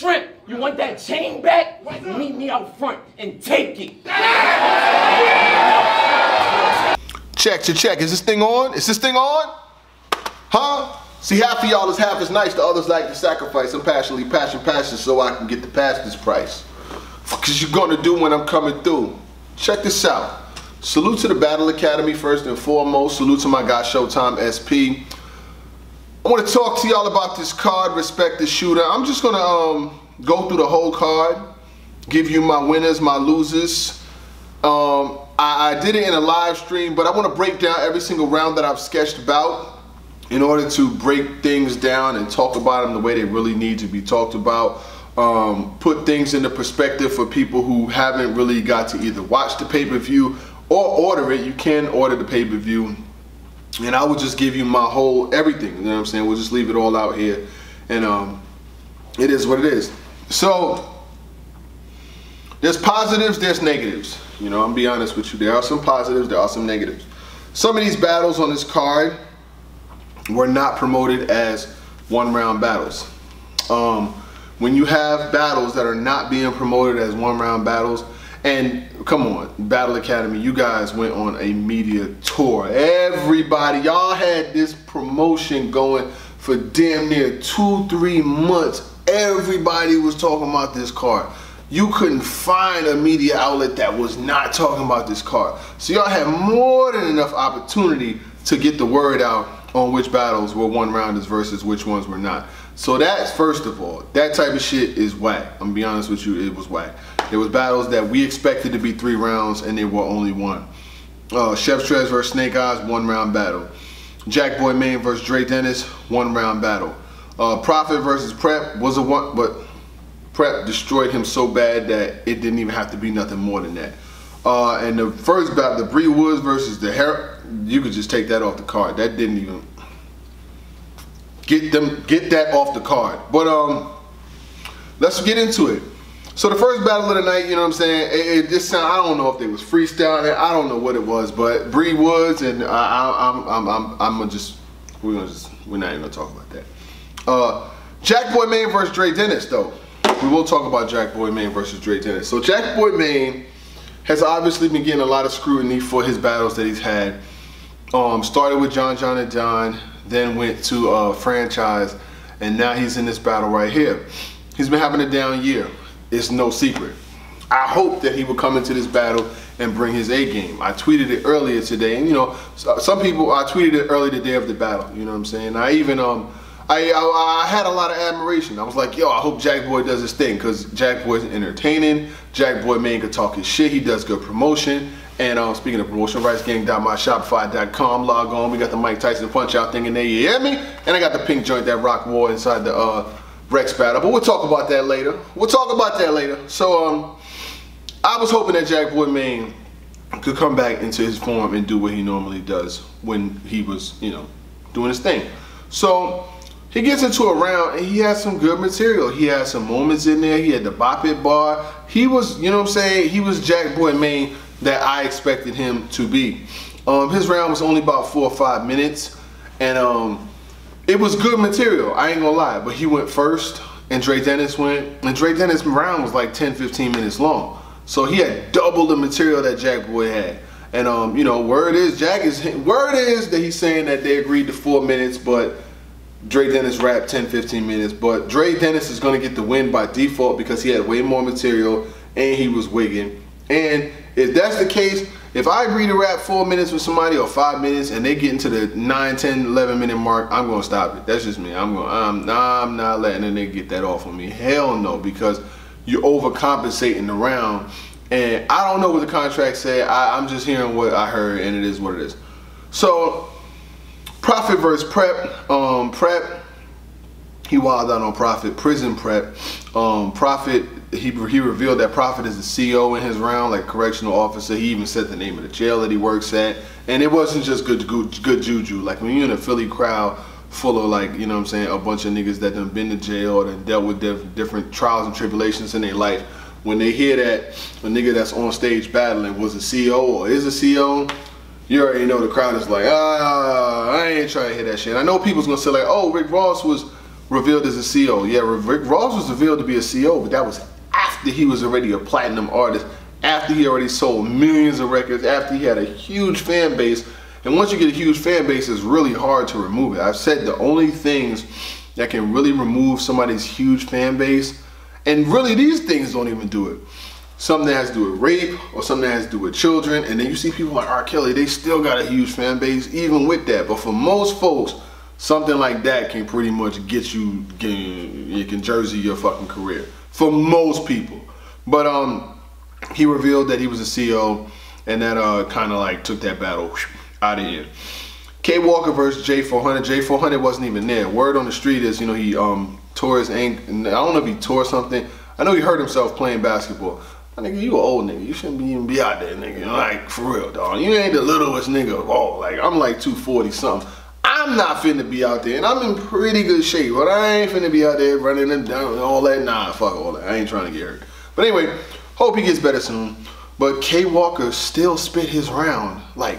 shrimp. You want that chain back? Meet me out front and take it. Check, check, check. Is this thing on? Is this thing on? Huh? See, half of y'all is half as nice, the others like to sacrifice. I'm passionately passion passion so I can get the pastor's price. Cause you're gonna do when I'm coming through. Check this out. Salute to the Battle Academy first and foremost. Salute to my guy Showtime SP. I want to talk to y'all about this card, Respect the Shooter. I'm just gonna um, go through the whole card, give you my winners, my losers. Um, I, I did it in a live stream, but I want to break down every single round that I've sketched about in order to break things down and talk about them the way they really need to be talked about. Um, put things into perspective for people who haven't really got to either watch the pay-per-view or order it. You can order the pay-per-view. And I will just give you my whole everything. You know what I'm saying? We'll just leave it all out here. And um, it is what it is. So there's positives, there's negatives. You know, I'm be honest with you. There are some positives, there are some negatives. Some of these battles on this card were not promoted as one round battles. Um, when you have battles that are not being promoted as one round battles, and come on, Battle Academy, you guys went on a media tour. Everybody, y'all had this promotion going for damn near two, three months. Everybody was talking about this card. You couldn't find a media outlet that was not talking about this card. So y'all had more than enough opportunity to get the word out on which battles were one rounders versus which ones were not. So that's first of all, that type of shit is whack. I'm gonna be honest with you, it was whack. There was battles that we expected to be three rounds and they were only one. Uh, Chef Trez versus Snake Eyes, one round battle. Jack Boy Main versus Dre Dennis, one round battle. Uh, Prophet versus Prep was a one, but Prep destroyed him so bad that it didn't even have to be nothing more than that. Uh, and the first battle, the Bree Woods versus the Hair, you could just take that off the card. That didn't even get them get that off the card. But um, let's get into it. So the first battle of the night, you know what I'm saying? It, it just sound, I don't know if they was freestyling. I don't know what it was, but Bree Woods and I, am I'm, I'm, I'm, I'm gonna just, we're gonna just, we're not even gonna talk about that. Uh, Jack Boy Main versus Dre Dennis, though. We will talk about Jack Boy Main versus Dre Dennis. So Jack Boy Main has obviously been getting a lot of scrutiny for his battles that he's had. Um, started with John John Da Don, then went to uh, franchise, and now he's in this battle right here. He's been having a down year it's no secret. I hope that he will come into this battle and bring his A game. I tweeted it earlier today, and you know, some people I tweeted it early the day of the battle. You know what I'm saying? I even um, I, I, I had a lot of admiration. I was like, yo, I hope Jack Boy does his thing because Jack Boy's entertaining. Jack Boy man can talk his shit. He does good promotion. And um, speaking of promotion, RicegangMyShopify.com. Log on. We got the Mike Tyson punch out thing in there. You hear me? And I got the pink joint that rock war inside the uh, Rex battle, but we'll talk about that later. We'll talk about that later. So um, I was hoping that Jack Boy Main could come back into his form and do what he normally does when he was, you know, doing his thing. So he gets into a round and he has some good material. He had some moments in there. He had the bop it bar. He was, you know what I'm saying? He was Jack Boy Main that I expected him to be. Um, his round was only about four or five minutes. And um, it was good material, I ain't gonna lie, but he went first and Dre Dennis went, and Dre Dennis' round was like 10, 15 minutes long. So he had double the material that Jack Boy had. And um, you know, word is Jack is word is that he's saying that they agreed to four minutes, but Dre Dennis rapped 10, 15 minutes. But Dre Dennis is gonna get the win by default because he had way more material and he was wigging. And if that's the case, if I agree to rap four minutes with somebody or five minutes and they get into the 9, 10, 11 minute mark, I'm gonna stop it. That's just me. I'm going I'm I'm not letting a nigga get that off of me. Hell no, because you're overcompensating around. And I don't know what the contract said. I, I'm just hearing what I heard and it is what it is. So Prophet versus Prep. Um, Prep, he wild out on Prophet. Prison Prep. Um, Prophet he, he revealed that Prophet is the CO in his round, like correctional officer. He even said the name of the jail that he works at. And it wasn't just good, good, good juju. Like when you're in a Philly crowd full of like, you know what I'm saying, a bunch of niggas that done been to jail or that dealt with diff different trials and tribulations in their life. When they hear that a nigga that's on stage battling was a CO or is a CO, you already know the crowd is like, ah, I ain't trying to hear that shit. I know people's gonna say like, oh, Rick Ross was revealed as a CO. Yeah, Rick Ross was revealed to be a CO, but that was after he was already a platinum artist, after he already sold millions of records, after he had a huge fan base. And once you get a huge fan base, it's really hard to remove it. I've said the only things that can really remove somebody's huge fan base, and really these things don't even do it. Something that has to do with rape or something that has to do with children, and then you see people like R. Kelly, they still got a huge fan base even with that. But for most folks, something like that can pretty much get you, it can jersey your fucking career for most people. But um, he revealed that he was a CO, and that uh, kind of like took that battle out of here. K Walker versus J400. J400 wasn't even there. Word on the street is, you know, he um tore his ankle. I don't know if he tore something. I know he hurt himself playing basketball. I nigga, you an old nigga. You shouldn't be even be out there, nigga. Like for real, dog. You ain't the littlest nigga of all. Like I'm like 240 something. I'm not finna be out there, and I'm in pretty good shape, but I ain't finna be out there running them down and all that. Nah, fuck all that. I ain't trying to get hurt. But anyway, hope he gets better soon. But K Walker still spit his round, like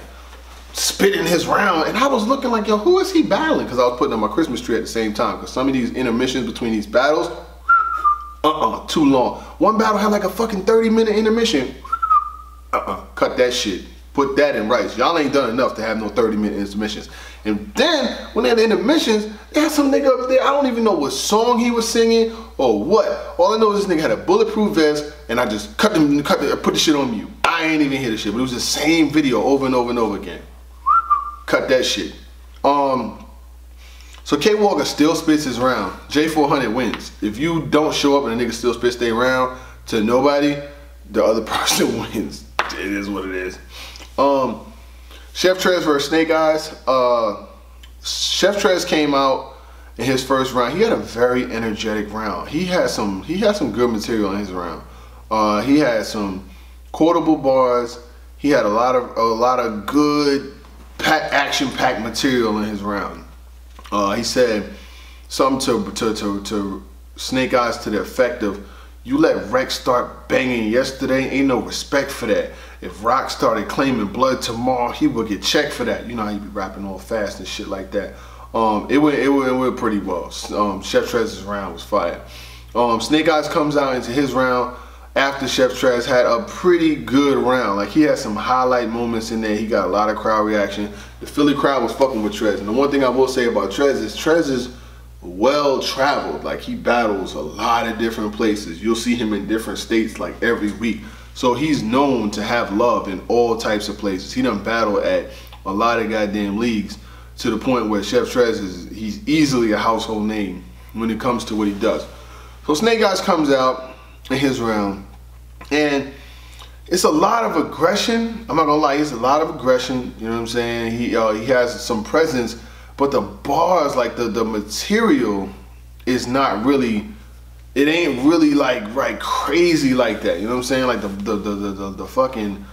spitting his round, and I was looking like, yo, who is he battling? Because I was putting on my Christmas tree at the same time. Because some of these intermissions between these battles, uh-uh, too long. One battle had like a fucking 30 minute intermission. Uh-uh, cut that shit. Put that in rights. Y'all ain't done enough to have no 30 minute intermissions. And then when they had the intermissions, they had some nigga up there. I don't even know what song he was singing or what. All I know is this nigga had a bulletproof vest, and I just cut them, cut the, put the shit on mute. I ain't even hear the shit, but it was the same video over and over and over again. Cut that shit. Um. So K Walker still spits his round. J400 wins. If you don't show up and a nigga still spits their round to nobody, the other person wins. It is what it is. Um. Chef Trez versus Snake Eyes. Uh, Chef Trez came out in his first round. He had a very energetic round. He had some. He had some good material in his round. Uh, he had some quotable bars. He had a lot of a lot of good action-packed material in his round. Uh, he said something to, to, to, to Snake Eyes to the effect of, you let Rex start banging yesterday, ain't no respect for that. If Roc started claiming blood tomorrow, he would get checked for that. You know how you be rapping all fast and shit like that. Um, it went it went, it went pretty well. Um, Chef Trez's round was fire. Um, Snake Eyes comes out into his round after Chef Trez had a pretty good round. Like he had some highlight moments in there. He got a lot of crowd reaction. The Philly crowd was fucking with Trez. And the one thing I will say about Trez is Trez is well traveled. Like he battles a lot of different places. You'll see him in different states like every week. So he's known to have love in all types of places. He done battle at a lot of goddamn leagues to the point where Chef Trez is he's easily a household name when it comes to what he does. So Snake Eyes comes out in his round and it's a lot of aggression. I'm not gonna lie, it's a lot of aggression. You know what I'm saying? He uh, he has some presence, but the bars, like the the material, is not really it ain't really like right crazy like that. You know what I'm saying? Like the the the the, the, the fucking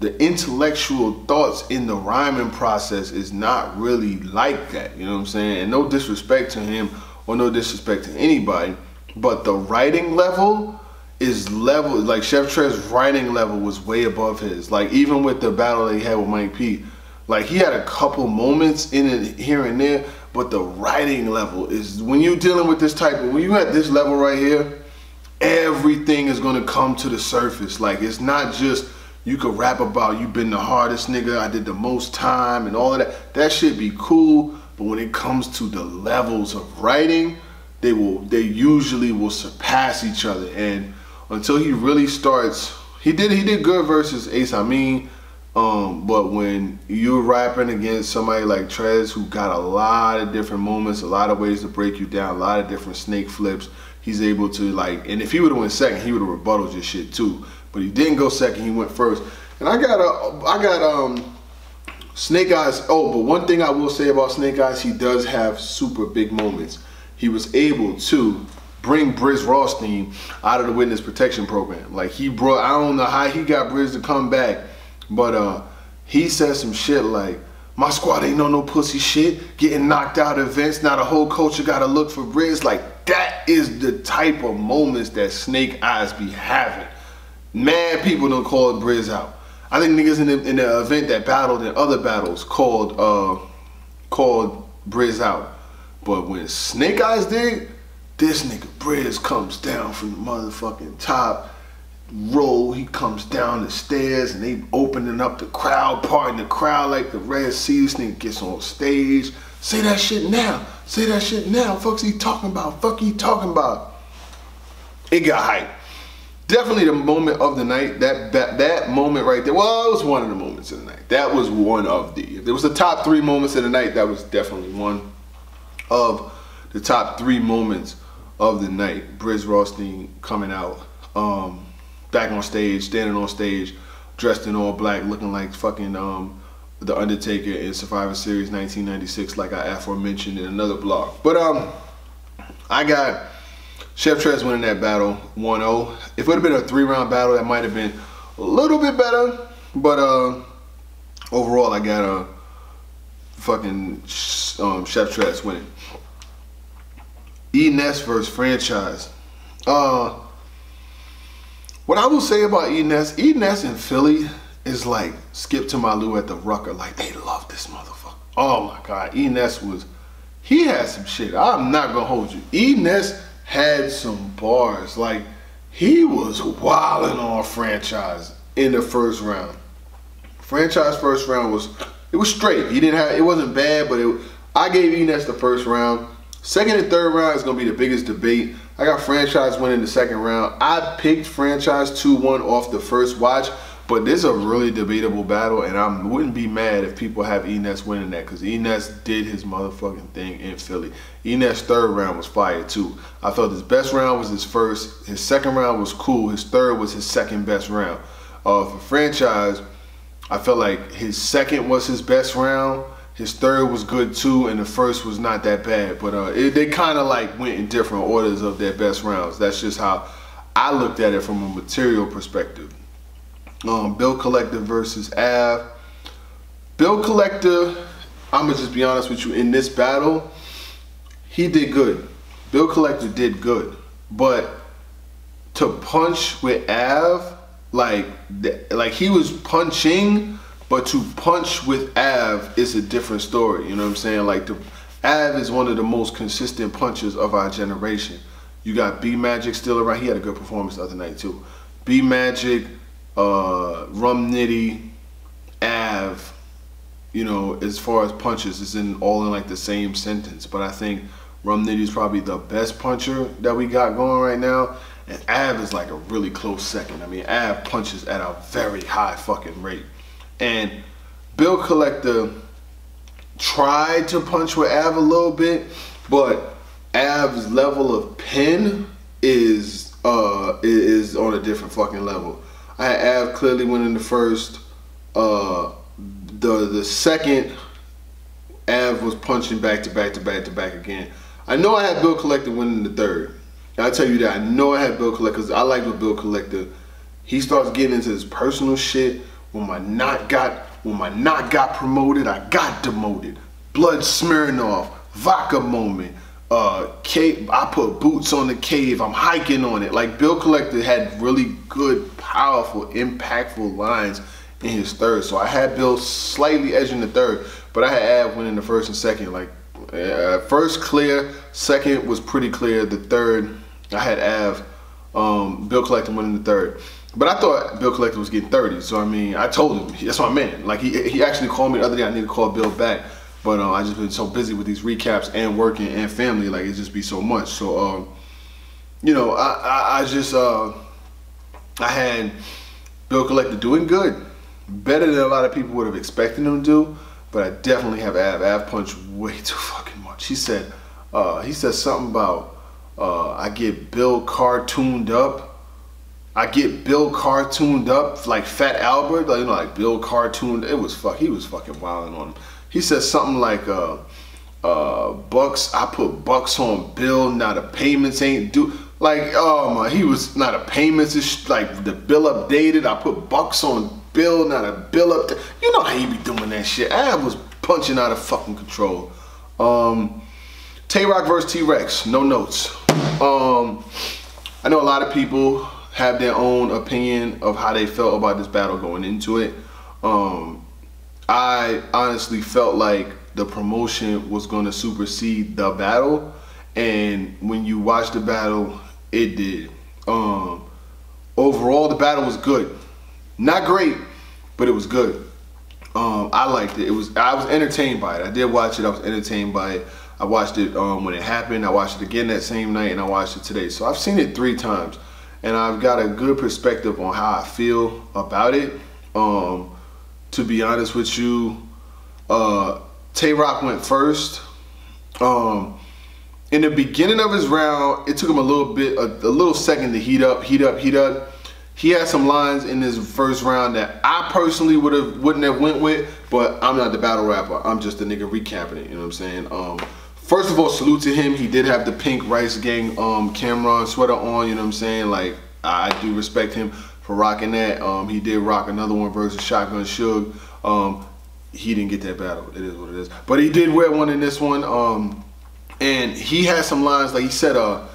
the intellectual thoughts in the rhyming process is not really like that. You know what I'm saying? And no disrespect to him or no disrespect to anybody, but the writing level is level like Chef Trez's writing level was way above his. Like even with the battle that he had with Mike P, like he had a couple moments in it here and there, but the writing level is when you're dealing with this type of when you're at this level right here, everything is gonna come to the surface. Like it's not just you could rap about you've been the hardest nigga, I did the most time and all of that. That should be cool, but when it comes to the levels of writing, they will they usually will surpass each other. And until he really starts, he did he did good versus Ace Amin. Um, but when you're rapping against somebody like Trez, who got a lot of different moments, a lot of ways to break you down, a lot of different snake flips, he's able to like. And if he would have went second, he would have rebutted your shit too. But he didn't go second; he went first. And I got a, I got um, Snake Eyes. Oh, but one thing I will say about Snake Eyes, he does have super big moments. He was able to bring Brizz Rawsteen out of the witness protection program. Like he brought, I don't know how he got Brizz to come back but uh, he said some shit like, my squad ain't no no pussy shit, getting knocked out events, now the whole culture gotta look for Brizz. Like, that is the type of moments that Snake Eyes be having. Mad people don't call Brizz out. I think niggas in the, in the event that battled in other battles called uh, called Brizz out. But when Snake Eyes did, this nigga Brizz comes down from the motherfucking top row. He comes down the stairs and they opening up the crowd part in the crowd like the Red Sea. This gets on stage. Say that shit now. Say that shit now. Fuck's he talking about? Fuck he talking about? It got hype. Definitely the moment of the night. That, that that moment right there. Well, it was one of the moments of the night. That was one of the. If there was the top three moments of the night, that was definitely one of the top three moments of the night. Brizz Rawsteen coming out, um, back on stage, standing on stage, dressed in all black, looking like fucking um, the Undertaker in Survivor Series 1996, like I aforementioned in another blog. But um, I got Chef Trez winning that battle 1-0. If it would have been a three-round battle, that might have been a little bit better. But uh, overall, I got a fucking um, Chef Trez winning. E Ness versus franchise. Uh, what I will say about E Ness, E Ness in Philly is like Skip to My Lou at the Rucker. Like they love this motherfucker. Oh my God, E Ness was, he had some shit. I'm not gonna hold you. E Ness had some bars. Like he was wilding on franchise in the first round. Franchise first round was, it was straight. He didn't have, it wasn't bad, but it, I gave E Ness the first round. Second and third round is going to be the biggest debate. I got franchise winning the second round. I picked franchise 2-1 off the first watch, but this is a really debatable battle, and I wouldn't be mad if people have Enes winning that because Enes did his motherfucking thing in Philly. Enes' third round was fire too. I thought his best round was his first. His second round was cool. His third was his second best round. Uh, for franchise, I felt like his second was his best round his third was good too, and the first was not that bad. But uh, it, they kind of like went in different orders of their best rounds. That's just how I looked at it from a material perspective. Um, Bill Collector versus Ave. Bill Collector, I'm gonna just be honest with you. In this battle, he did good. Bill Collector did good, but to punch with Ave, like like he was punching but to punch with Ave is a different story. You know what I'm saying? Like the Ave is one of the most consistent punchers of our generation. You got B Magic still around. He had a good performance the other night too. B Magic, uh, Rum Nitty, Ave. You know, as far as punches, it's in all in like the same sentence. But I think Rum Nitty is probably the best puncher that we got going right now. And Ave is like a really close second. I mean, Ave punches at a very high fucking rate. And Bill Collector tried to punch with Ave a little bit, but Ave's level of pen is uh is on a different fucking level. I had Ave clearly winning the first. Uh, the the second, Ave was punching back to back to back to back again. I know I had Bill Collector winning the third. I tell you that I know I had Bill Collector because I like what Bill Collector. He starts getting into his personal shit when my knot got when my knot got promoted, I got demoted. Blood smearing off, vodka moment. Uh, cave, I put boots on the cave. I'm hiking on it. Like Bill Collector had really good, powerful, impactful lines in his third. So I had Bill slightly edging the third, but I had Ave winning the first and second. Like uh, first clear, second was pretty clear. The third, I had Ave, um, Bill Collector winning the third. But I thought Bill Collector was getting 30. So I mean, I told him that's my man. Like he he actually called me the other day. I need to call Bill back, but uh, I just been so busy with these recaps and working and family. Like it just be so much. So um, you know, I I, I just uh, I had Bill Collector doing good, better than a lot of people would have expected him to do. But I definitely have Ave. Ave punched way too fucking much. He said uh, he said something about uh, I get Bill cartooned up I get Bill cartooned up like Fat Albert, like, you know, like Bill cartooned. It was fuck. He was fucking wilding on him. He said something like, uh, uh, "Bucks." I put bucks on Bill. Now the payments ain't due. Like, oh my, he was not a payments like the bill updated. I put bucks on Bill. Now the bill up. You know how he be doing that shit. I was punching out of fucking control. Um, Tay Roc versus T Rex. No notes. Um, I know a lot of people have their own opinion of how they felt about this battle going into it. Um, I honestly felt like the promotion was gonna supersede the battle, and when you watch the battle, it did. Um, overall, the battle was good, not great, but it was good. Um, I liked it. It was I was entertained by it. I did watch it. I was entertained by it. I watched it um, when it happened. I watched it again that same night, and I watched it today. So I've seen it three times, and I've got a good perspective on how I feel about it. Um, to be honest with you, uh, Tay Roc went first. Um, in the beginning of his round, it took him a little bit, a, a little second to heat up, heat up, heat up he had some lines in his first round that I personally would have wouldn't have went with, but I'm not the battle rapper. I'm just a nigga recapping it. You know what I'm saying? Um, first of all, salute to him. He did have the pink Rice Gang um, Cam'ron sweater on. You know what I'm saying? Like I do respect him for rocking that. Um, he did rock another one versus Shotgun Suge. Um, he didn't get that battle. It is what it is. But he did wear one in this one. Um, and he had some lines like he said, uh,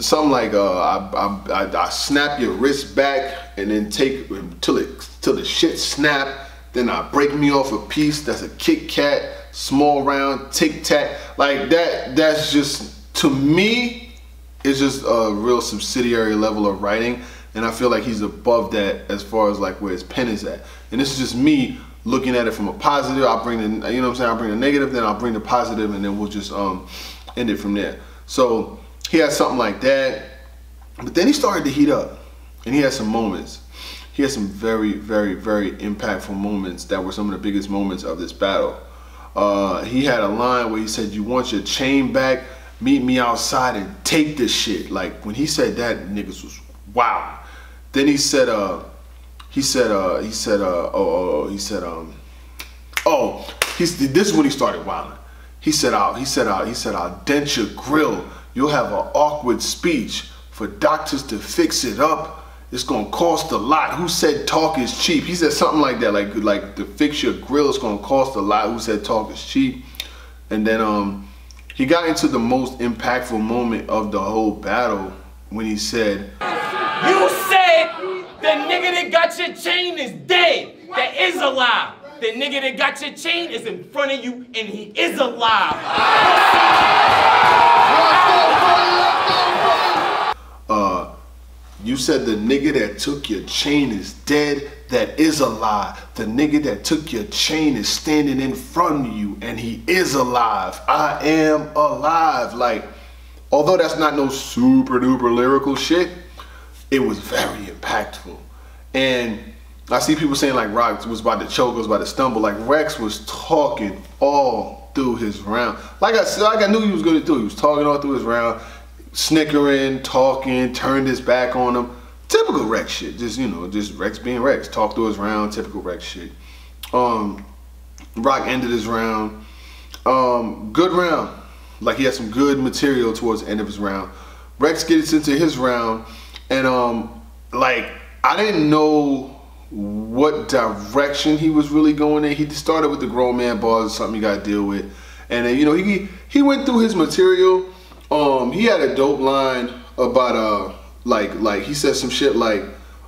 something like uh, I, I, I, snap your wrist back and then take till it till the shit snap. Then I break me off a piece that's a Kit Kat, small round, tic tac. Like that. That's just to me. It's just a real subsidiary level of writing, and I feel like he's above that as far as like where his pen is at. And this is just me looking at it from a positive. I'll bring the you know what I'm saying. I'll bring the negative, then I'll bring the positive, and then we'll just um end it from there. So he had something like that. But then he started to heat up and he had some moments. He had some very, very, very impactful moments that were some of the biggest moments of this battle. Uh, he had a line where he said, you want your chain back? Meet me outside and take this shit. Like when he said that, niggas was wow. Then he said, uh, he said, uh, he said, uh, oh, oh, oh he said, um, oh, he's, this is when he started wilding. He said, I'll, he said, I'll, he said, I'll dent your grill You'll have an awkward speech. For doctors to fix it up, it's gonna cost a lot. Who said talk is cheap? He said something like that, like like to fix your grill is gonna cost a lot. Who said talk is cheap? And then um, he got into the most impactful moment of the whole battle when he said, "You said the nigga that got your chain is dead. That is a lie. The nigga that got your chain is in front of you and he is alive. You said the nigga that took your chain is dead. That is a lie. The nigga that took your chain is standing in front of you and he is alive. I am alive. Like, although that's not no super duper lyrical shit, it was very impactful. And I see people saying like Roc was about to choke, was about to stumble. Like Rex was talking all through his round. Like I said, like I knew he was going to do. He was talking all through his round, snickering, talking, turned his back on him. Typical Rex shit. Just you know, just Rex being Rex. Talk through his round. Typical Rex shit. Um, Roc ended his round. Um, good round. Like he had some good material towards the end of his round. Rex gets into his round, and um, like I didn't know what direction he was really going in. He started with the grown man bars, something you got to deal with, and you know he he went through his material. Um, he had a dope line about uh like like he said some shit like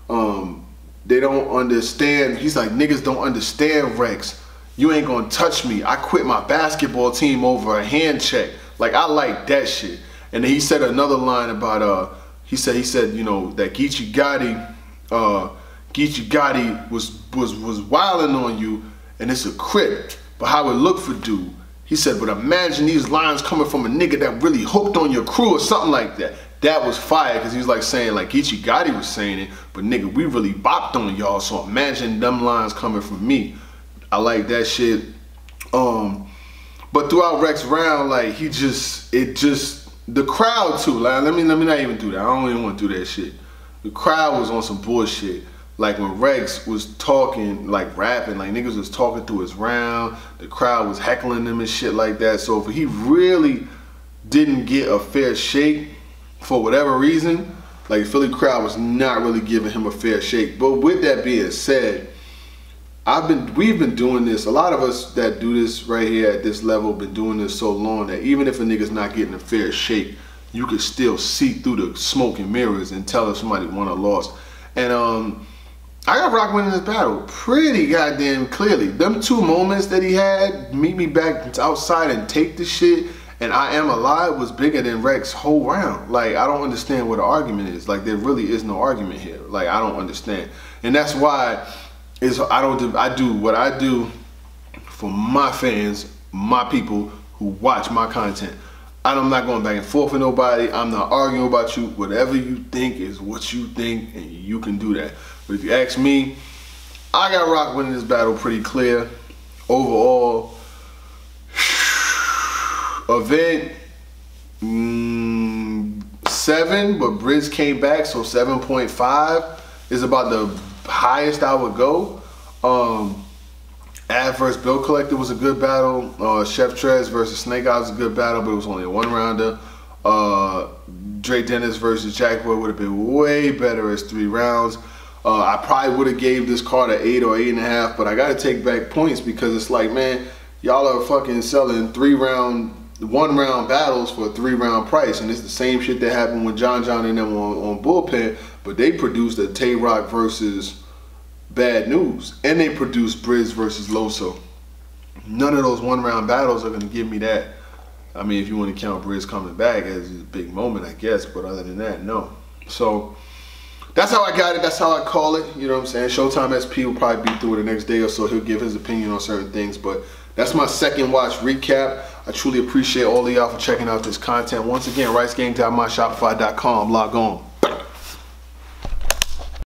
um they don't understand. He's like niggas don't understand Rex. You ain't gonna touch me. I quit my basketball team over a hand check. Like I like that shit. And he said another line about uh he said he said you know that Geechi Gotti uh Geechi Gotti was was was wilding on you, and it's a crip. But how it looked for dude, he said, but imagine these lines coming from a nigga that really hooked on your crew or something like that. That was fire because he was like saying like Geechi Gotti was saying it, but nigga, we really bopped on y'all. So imagine them lines coming from me. I like that shit. Um, but throughout Rex round, like he just it just the crowd too. Like let me let me not even do that. I don't even want to do that shit. The crowd was on some bullshit like when Rex was talking, like rapping, like niggas was talking through his round, the crowd was heckling him and shit like that. So if he really didn't get a fair shake for whatever reason, like the Philly crowd was not really giving him a fair shake. But with that being said, I've been we've been doing this. A lot of us that do this right here at this level been doing this so long that even if a nigga's not getting a fair shake, you could still see through the smoke and mirrors and tell if somebody won or lost. And um I got Roc winning this battle pretty goddamn clearly. Them two moments that he had, meet me back outside and take the shit, and I am alive was bigger than Rex whole round. Like I don't understand what the argument is. Like there really is no argument here. Like I don't understand, and that's why is I don't do I do what I do for my fans, my people who watch my content. I'm not going back and forth with nobody. I'm not arguing about you. Whatever you think is what you think, and you can do that. But if you ask me, I got Roc winning this battle pretty clear. Overall, event mm, seven, but Brizz came back, so 7.5 is about the highest I would go. Um, Ave versus Bill Collector was a good battle. Uh, Chef Trez versus Snake Eyes was a good battle, but it was only a one rounder. Uh, Dre Dennis versus Jack Boy would have been way better as three rounds. Uh, I probably would have gave this card an eight or eight and a half, but I got to take back points because it's like, man, y'all are fucking selling three round, one round battles for a three round price, and it's the same shit that happened with John John and them on, on Bullpen, but they produced a Tay Roc versus Bad News, and they produced Brizz versus Loso. None of those one round battles are gonna give me that. I mean, if you want to count Brizz coming back as a big moment, I guess, but other than that, no. So that's how I got it. That's how I call it. You know what I'm saying? Showtime SP will probably be through the next day or so. He'll give his opinion on certain things, but that's my second watch recap. I truly appreciate all of y'all for checking out this content. Once again, RiceGang.myshopify.com. Log on.